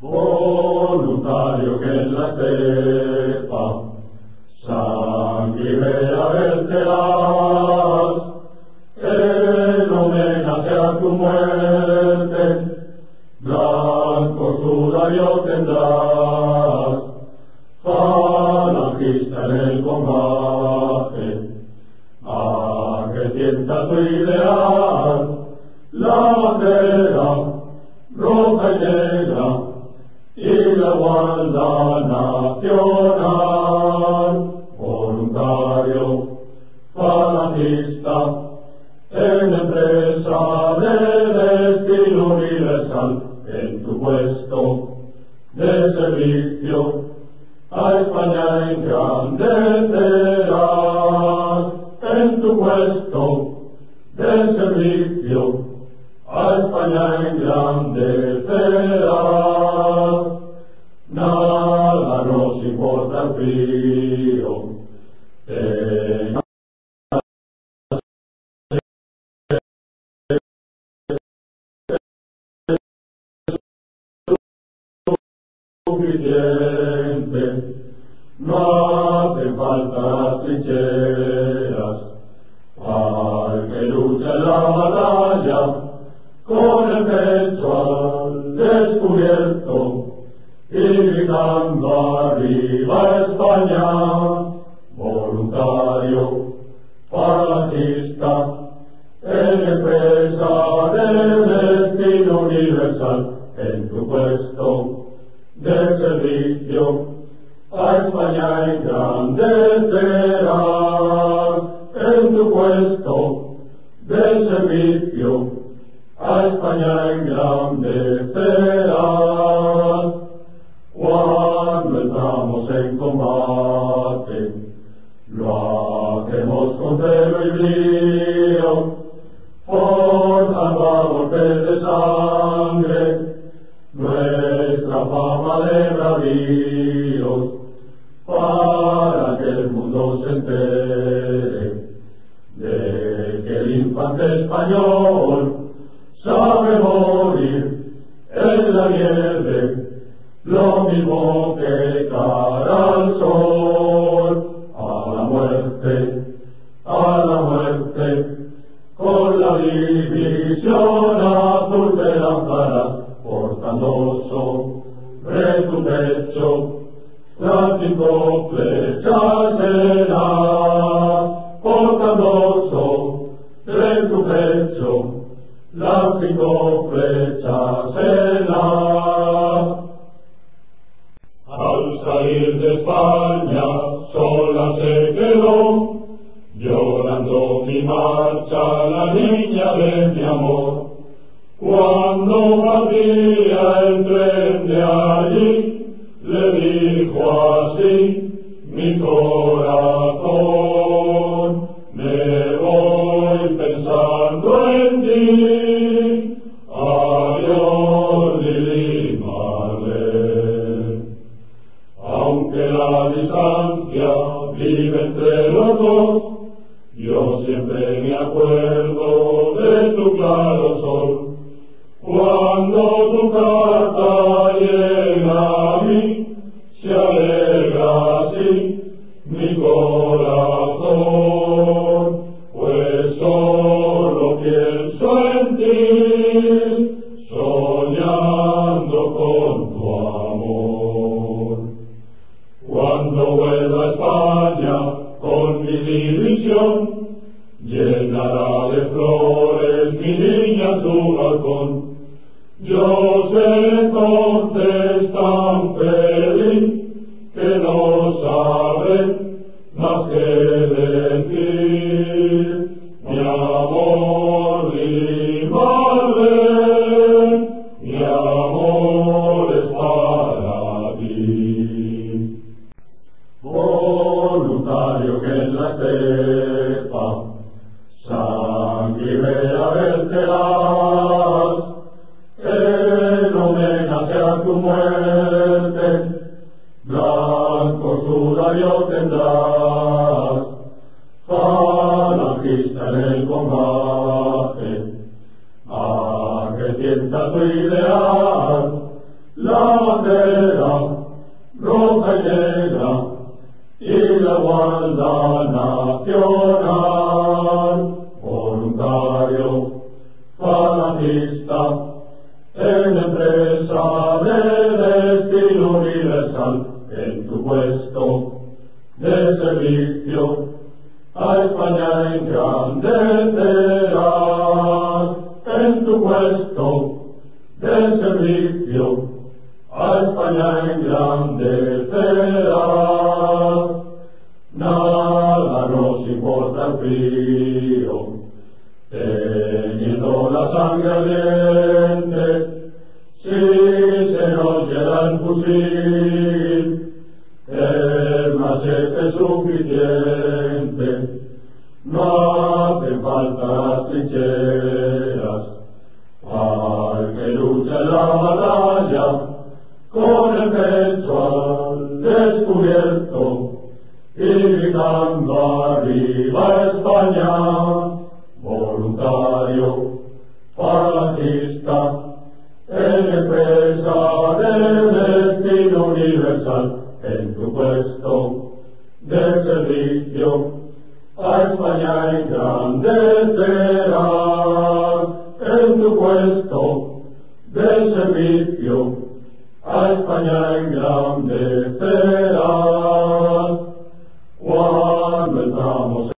voluntario que en la estepa sanguinea verterás, en homenaje a tu muerte, blanco sudario tendrás, falangista en el combate, a que sienta tu ideal, la bandera roja y negra, y la nacional, voluntario, falangista, en empresa de destino universal, en tu puesto de servicio, a España engrandecerás, en tu puesto Nada nos importa el frío, eh, no hacen falta las trincheras, al que lucha en la batalla, con el pecho gritando arriba España, voluntario, falangista, en empresa del destino universal, en tu puesto de servicio, a España engrandecerás, en tu puesto de servicio, lo hacemos con celo y brío, forjando a golpes de sangre nuestra fama de bravíos, para que el mundo se entere de que el infante español sabe morir en la nieve, lo mismo que cara missiona dulce lampara, portandoso, retumbeccio, statico fleccia sera, portandoso, retumbeccio, la fleccia sera. Alza il de Spagna, sola se quedó, llorando mi marcha la niña de mi amor. Cuando partía el tren de allí, le dijo así mi corazón, me voy pensando en ti, adiós Lili Marlene. Aunque la distancia vive entre los dos, siempre me acuerdo de tu claro sol. Cuando tu carta llega a mí, se alegra así mi corazón, pues solo pienso en ti, nada de flores, mi niña su balcón. Yo sé entonces tan feliz que no sabe más que de ti. fuentes, blanco sudario tendrás, falangista en el combate, acrecienta tu ideal, la bandera roja y negra y la guarda nacional, voluntario, falangista, en empresa de destino universal, en tu puesto de servicio, a España engrandecerás, en tu puesto de servicio, a España engrandecerás. Nada nos importa el frío, teniendo la sangre ardiente, el machete suficiente, no hacen falta las trincheras, al que lucha la batalla, con el pecho al descubierto, y gritando arriba España, voluntario, falangista, en